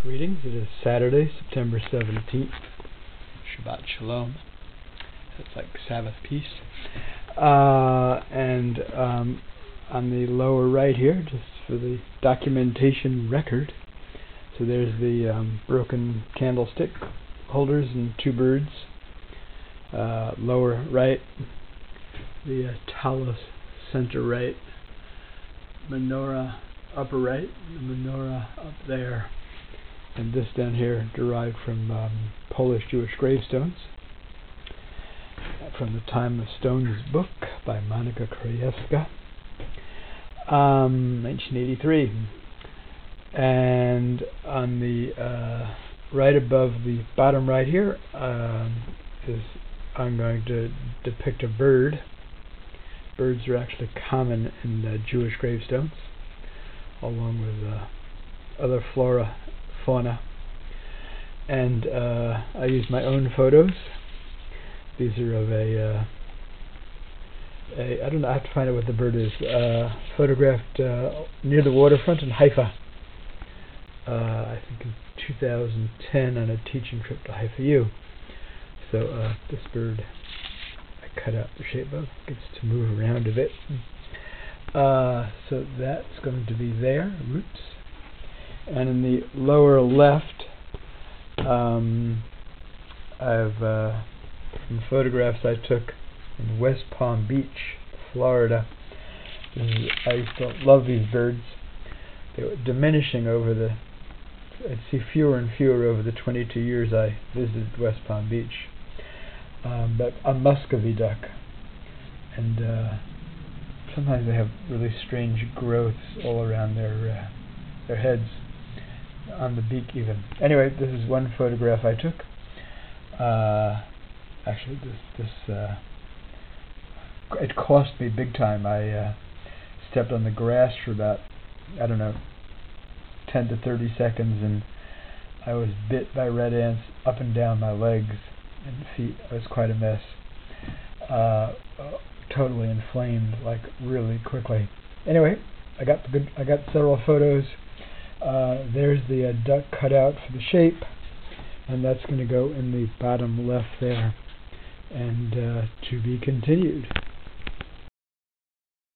Greetings, it is Saturday, September 17th. Shabbat Shalom. That's like Sabbath peace. Uh, and um, on the lower right here, just for the documentation record, so there's the um, broken candlestick holders and two birds. Uh, lower right, the uh, tallis center right, menorah upper right, the menorah up there and this down here derived from um, Polish Jewish gravestones from the Time of Stones book by Monika Krajewska, um, 1983. And on the uh, right above the bottom right here um, is I'm going to depict a bird. Birds are actually common in uh, Jewish gravestones, along with uh, other flora fauna. And uh, I use my own photos. These are of a, uh, a I don't know, I have to find out what the bird is. Uh, photographed uh, near the waterfront in Haifa. Uh, I think in 2010 on a teaching trip to Haifa U. So uh, this bird, I cut out the shape of, gets to move around a bit. So that's going to be there, roots and in the lower left um, I have uh, some photographs I took in West Palm Beach, Florida. Is, I used to love these birds. They were diminishing over the I'd see fewer and fewer over the 22 years I visited West Palm Beach. Um, but a Muscovy duck, and uh, sometimes they have really strange growths all around their uh, their heads on the beak even. Anyway, this is one photograph I took. Uh, actually, this this uh, it cost me big time. I uh, stepped on the grass for about I don't know 10 to 30 seconds, and I was bit by red ants up and down my legs and feet. It was quite a mess. Uh, totally inflamed, like really quickly. Anyway, I got the good. I got several photos. Uh, there's the uh, duck cut out for the shape, and that's going to go in the bottom left there. And uh, to be continued.